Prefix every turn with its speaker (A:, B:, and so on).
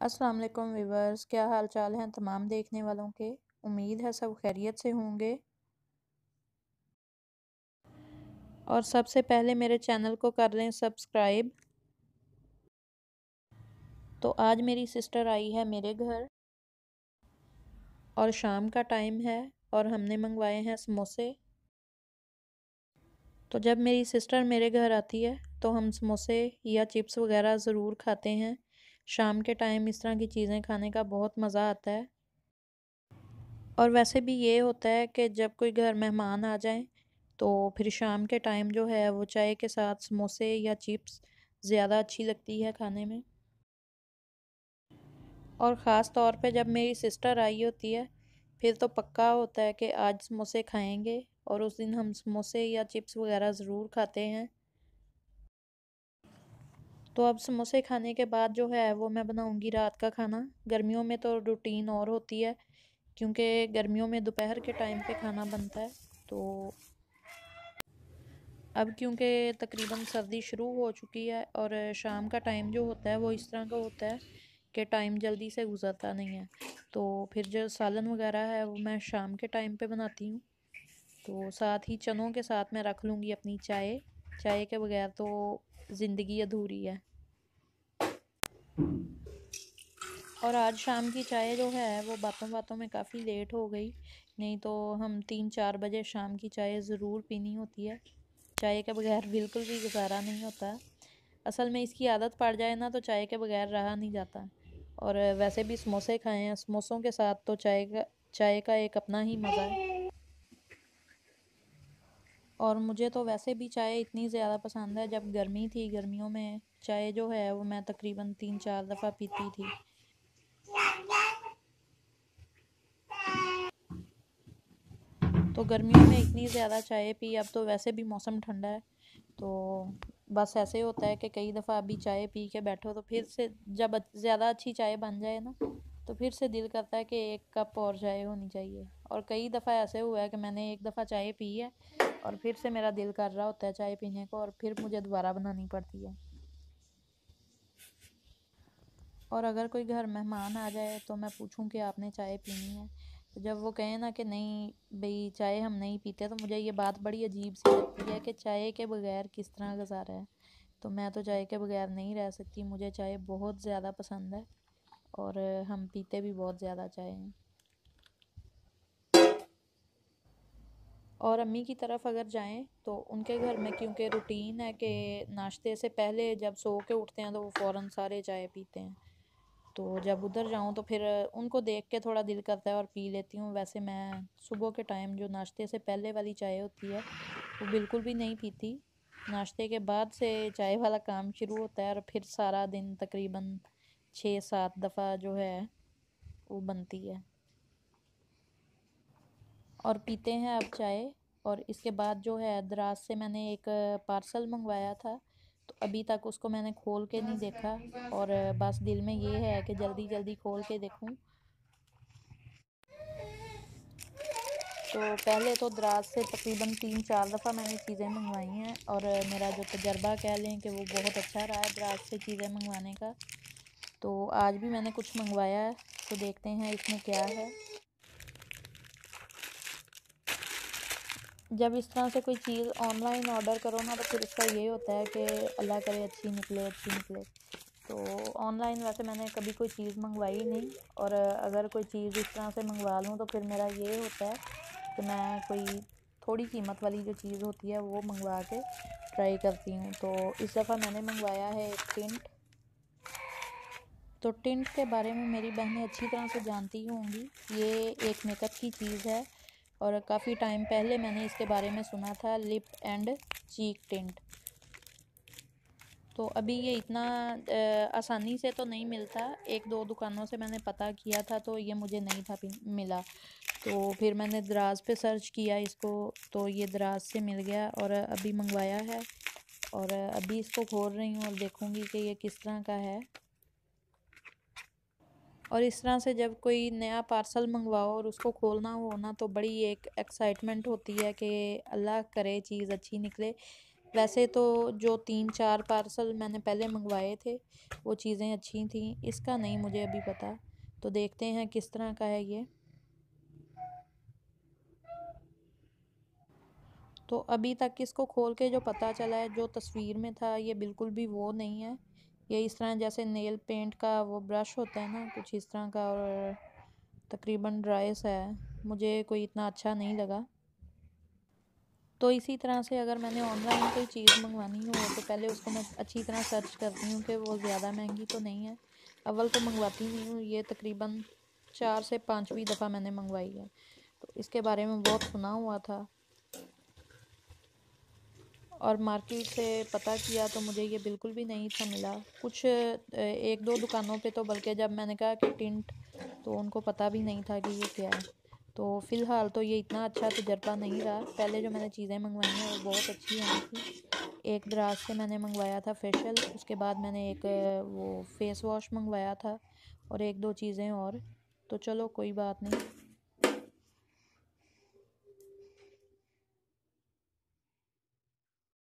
A: अस्सलाम वालेकुम वीवर्स क्या हाल चाल हैं तमाम देखने वालों के? उम्मीद है सब खैरियत से होंगे। और सबसे पहले मेरे चैनल को कर लें सब्सक्राइब। तो आज मेरी सिस्टर आई है मेरे घर। और शाम का टाइम है और हमने मंगवाए हैं समोसे। तो जब मेरी सिस्टर मेरे घर आती है तो हम समोसे या चिप्स वगैरह ज़रूर खाते हैं। शाम के टाइम इस तरह की चीज़ें खाने का बहुत मज़ा आता है। और वैसे भी ये होता है कि जब कोई घर मेहमान आ जाए तो फिर शाम के टाइम जो है वो चाय के साथ समोसे या चिप्स ज़्यादा अच्छी लगती है खाने में। और ख़ास तौर पे जब मेरी सिस्टर आई होती है, फिर तो पक्का होता है कि आज समोसे खाएँगे और उस दिन हम समोसे या चिप्स वगैरह ज़रूर खाते हैं। तो अब समोसे खाने के बाद जो है वो मैं बनाऊँगी रात का खाना। गर्मियों में तो रूटीन और होती है, क्योंकि गर्मियों में दोपहर के टाइम पे खाना बनता है तो अब क्योंकि तकरीबन सर्दी शुरू हो चुकी है और शाम का टाइम जो होता है वो इस तरह का होता है कि टाइम जल्दी से गुजरता नहीं है। तो फिर जो सालन वगैरह है वो मैं शाम के टाइम पे बनाती हूँ। तो साथ ही चनों के साथ मैं रख लूँगी अपनी चाय। चाय के बगैर तो ज़िंदगी अधूरी है। और आज शाम की चाय जो है, वो बातों बातों में काफ़ी लेट हो गई। नहीं तो हम तीन चार बजे शाम की चाय ज़रूर पीनी होती है। चाय के बगैर बिल्कुल भी गुजारा नहीं होता। असल में इसकी आदत पड़ जाए ना तो चाय के बगैर रहा नहीं जाता। और वैसे भी समोसे खाए हैं समोसों के साथ तो चाय का चाय का एक अपना ही मज़ा है। और मुझे तो वैसे भी चाय इतनी ज़्यादा पसंद है, जब गर्मी थी, गर्मियों में चाय जो है वो मैं तकरीबन तीन चार दफ़ा पीती थी। तो गर्मियों में इतनी ज़्यादा चाय पी, अब तो वैसे भी मौसम ठंडा है तो बस ऐसे होता है कि कई दफ़ा अभी चाय पी के बैठो तो फिर से जब ज़्यादा अच्छी चाय बन जाए ना तो फिर से दिल करता है कि एक कप और चाय होनी चाहिए। और कई दफ़ा ऐसे हुआ है कि मैंने एक दफ़ा चाय पी है और फिर से मेरा दिल कर रहा होता है चाय पीने को और फिर मुझे दोबारा बनानी पड़ती है। और अगर कोई घर मेहमान आ जाए तो मैं पूछूँ कि आपने चाय पीनी है? तो जब वो कहें ना कि नहीं, भाई चाय हम नहीं पीते तो मुझे ये बात बड़ी अजीब सी लगती है कि चाय के बगैर किस तरह गुजारा है। तो मैं तो चाय के बगैर नहीं रह सकती, मुझे चाय बहुत ज़्यादा पसंद है और हम पीते भी बहुत ज़्यादा चाय हैं। और अम्मी की तरफ़ अगर जाएँ तो उनके घर में क्योंकि रूटीन है कि नाश्ते से पहले जब सो के उठते हैं तो वो फ़ौर सारे चाय पीते हैं। तो जब उधर जाऊँ तो फिर उनको देख के थोड़ा दिल करता है और पी लेती हूँ। वैसे मैं सुबह के टाइम जो नाश्ते से पहले वाली चाय होती है, वो बिल्कुल भी नहीं पीती। नाश्ते के बाद से चाय वाला काम शुरू होता है और फिर सारा दिन तकरीबन छः सात दफ़ा जो है, वो बनती है। और पीते हैं अब चाय। और इसके बाद जो है दराज से मैंने एक पार्सल मंगवाया था तो अभी तक उसको मैंने खोल के नहीं देखा। और बस दिल में ये है कि जल्दी जल्दी खोल के देखूँ। तो पहले तो दराज से तकरीबन तीन, चार दफ़ा मैंने चीज़ें मंगवाई हैं, और मेरा जो तजर्बा कह लें कि वो बहुत अच्छा रहा है दराज से चीज़ें मंगवाने का। तो आज भी मैंने कुछ मंगवाया है तो देखते हैं इसमें क्या है। जब इस तरह से कोई चीज़ ऑनलाइन ऑर्डर करो ना तो फिर इसका ये होता है कि अल्लाह करे, अच्छी निकले अच्छी निकले। तो ऑनलाइन वैसे मैंने कभी कोई चीज़ मंगवाई नहीं और अगर कोई चीज़ इस तरह से मंगवा लूँ तो फिर मेरा ये होता है कि मैं कोई थोड़ी कीमत वाली जो चीज़ होती है, वो मंगवा के ट्राई करती हूँ। तो इस दफ़ा मैंने मंगवाया है एक टिंट तो टिंट के बारे में मेरी बहनें अच्छी तरह से जानती होंगी। ये एक मेकअप की चीज़ है। और काफ़ी टाइम पहले मैंने इसके बारे में सुना था, लिप एंड चीक टिंट। तो अभी ये इतना आसानी से तो नहीं मिलता। एक दो दुकानों से मैंने पता किया था तो ये मुझे नहीं था मिला। तो फिर मैंने दराज पे सर्च किया इसको तो ये दराज से मिल गया और अभी मंगवाया है। और अभी इसको खोल रही हूँ और देखूँगी कि ये किस तरह का है। और इस तरह से जब कोई नया पार्सल मंगवाओ और उसको खोलना हो ना तो बड़ी एक एक्साइटमेंट होती है कि अल्लाह करे चीज़ अच्छी निकले। वैसे तो जो तीन चार पार्सल मैंने पहले मंगवाए थे, वो चीज़ें अच्छी थी, इसका नहीं मुझे अभी पता। तो देखते हैं किस तरह का है ये। तो अभी तक इसको खोल के जो पता चला है, जो तस्वीर में था, ये बिल्कुल भी वो नहीं है। ये इस तरह जैसे नेल पेंट का वो ब्रश होता है ना, कुछ इस तरह का और तकरीबन ड्राइस है। मुझे कोई इतना अच्छा नहीं लगा। तो इसी तरह से अगर मैंने ऑनलाइन कोई चीज़ मंगवानी हो तो पहले उसको मैं अच्छी तरह सर्च करती हूँ कि वो ज़्यादा महँगी तो नहीं है। अव्वल तो मंगवाती नहीं हूँ, ये तकरीबन चार से पाँचवीं दफ़ा मैंने मंगवाई है। तो इसके बारे में बहुत सुना हुआ था। और मार्केट से पता किया तो मुझे ये बिल्कुल भी नहीं था मिला। कुछ एक दो दुकानों पे तो बल्कि जब मैंने कहा कि टिंट तो उनको पता भी नहीं था कि ये क्या है। तो फ़िलहाल तो ये इतना अच्छा तजर्बा नहीं रहा। पहले जो मैंने चीज़ें मंगवाई हैं, वो बहुत अच्छी आई थी। एक दराज से मैंने मंगवाया था फेशियल, उसके बाद मैंने एक वो फेस वॉश मंगवाया था और एक दो चीज़ें और। तो चलो, कोई बात नहीं।